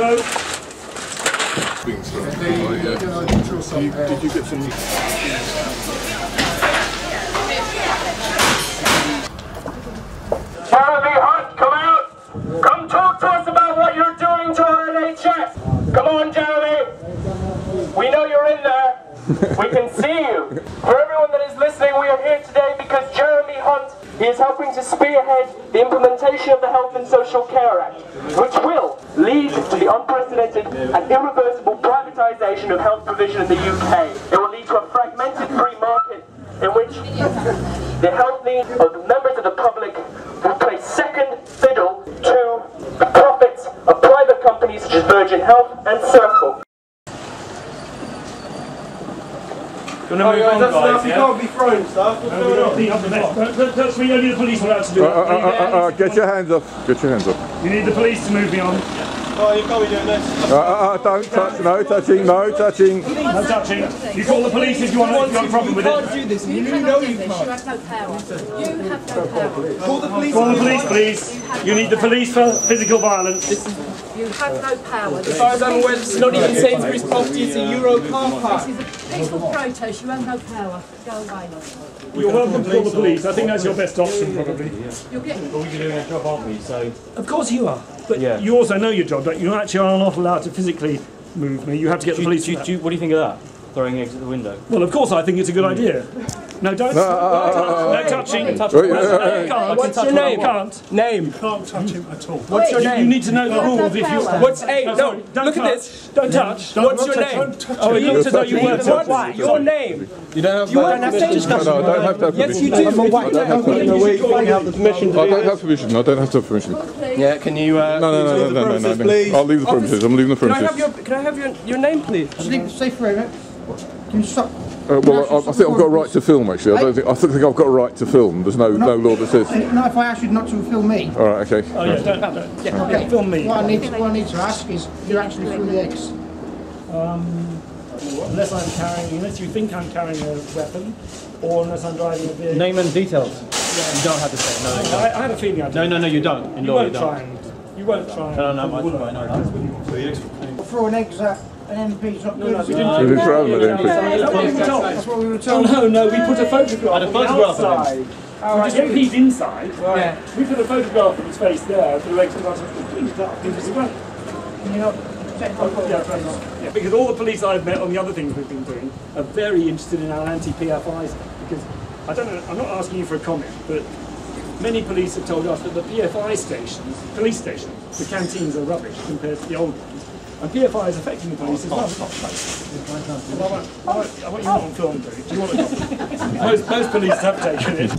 Did you get some? Jeremy Hunt, come out! Come talk to us about what you're doing to our NHS! Come on, Jeremy! We know you're in there. We can see you. For everyone that is listening, we are here today because Jeremy Hunt is helping to spearhead the implementation of the Health and Social Care Act, which will lead to the unprecedented and irreversible privatisation of health provision in the UK. It will lead to a fragmented free market in which the health needs of the members of the public will play second fiddle to the profits of private companies such as Virgin Health and Circle. Do you want to move on, guys? Yeah? can't be throwing stuff. What's going on? Clean up the mess. Don't- don't touch me, only the police will have to do Uh, uh, uh, uh, uh, get your hands off. Get your hands off. You need the police to move me on. Oh, you can't be doing this. Uh, uh, uh, don't touch. No touching. No touching. No touching. You call the police if you want if you've got a problem with it. do this. You cannot do this. You have no power. You have no power. Call the police. Call the police, please. You need the police for physical violence. You have no power. This As far as I'm aware, this is not even Sainsbury's property, it's a Euro car park. is a peaceful protest. You have no power. Go away. You're welcome to call the police. I think that's your best option, probably. You'll get. We're doing our job, aren't we? So Of course you are. But Yeah. you also know your job, don't you? You actually are not allowed to physically move me. You have to get the do, police. do, for that. do, what do you think of that? Throwing eggs at the window. Well, of course I think it's a good hmm. idea. No, don't. No, uh, uh, uh, touching. Wait, No, you can't. What's your name? You can't. Name. Can't touch him at all. What's your You, you need to know the rules if you. What's A? No, No, sorry, don't look at this. Don't touch. What's your name? Oh, it looks as though you were touching. Your name? You don't have. You don't have to No, I don't have to have Yes, you do. I don't have to. Have permission I don't have permission. I don't have to have permission. Yeah, can you? Uh, No, no, no, no, no, no, no, no. I'll leave the premises. I'm leaving the Can I have your Can I have your your name, please? Stay for a minute. Can you stop? Uh, well, I, I think I've got a right to film. Actually, I don't think. I think I've got a right to film. There's no no law that says. Not if I ask you not to film me. All right. Okay. Oh, yeah, don't, don't. Yeah, film me. What I need, what I need to ask is, you're actually threw the eggs. Unless I'm carrying, unless you think I'm carrying a weapon, or unless I'm driving a vehicle. Name and details. You don't have to say. No, no, I, I had a feeling I did. no, no, no. You don't. In You law, won't try don't. and. You won't try and. No, no, no. I, pull the I know that. Throwing eggs at an MP not good. We is it? didn't. Didn't throw them at anything. What we were told? That's what we were Oh told. no, no, we put a photograph a of photograph the of outside. We just MP's inside. Yeah. We put a photograph of his face there, the legs and arms completely dark. It was great. Can you not check my phone? Yeah, yeah, because all the police I've met on the other things we've been doing are very interested in our anti-PFIs because I don't know, I'm not asking you for a comment, but many police have told us that the PFI stations, police stations, the canteens are rubbish compared to the old ones. And PFI is affecting the police as well. Well, I, want, I, want, I want you not on film, do Do you want to most, most police have taken it.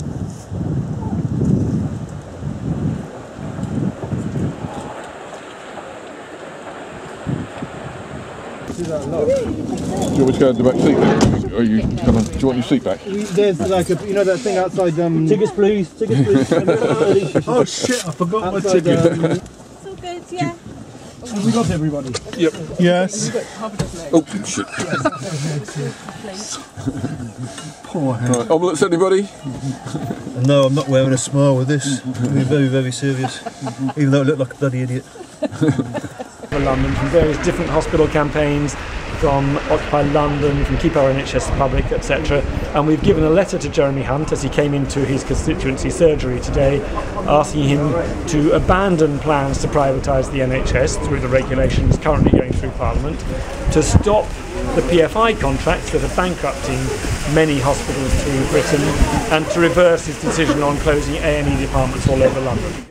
Do you want me to go in the back seat? then? Are you gonna, do you want your seat back? There's like a, you know that thing outside. Um, Tickets, please. Tickets, please. oh shit! I forgot my ticket. um, It's all good, yeah. Have we got everybody? Yep. Yes. Oh shit. Poor hand. Right, omelets, anybody? No, I'm not wearing a smile with this. I'm being very, very serious. Even though I look like a bloody idiot. for London from various different hospital campaigns, from Occupy London, from Keep Our NHS Public, etc. And we've given a letter to Jeremy Hunt as he came into his constituency surgery today, asking him to abandon plans to privatise the NHS through the regulations currently going through Parliament, to stop the PFI contracts that are bankrupting many hospitals through Britain, and to reverse his decision on closing A&E departments all over London.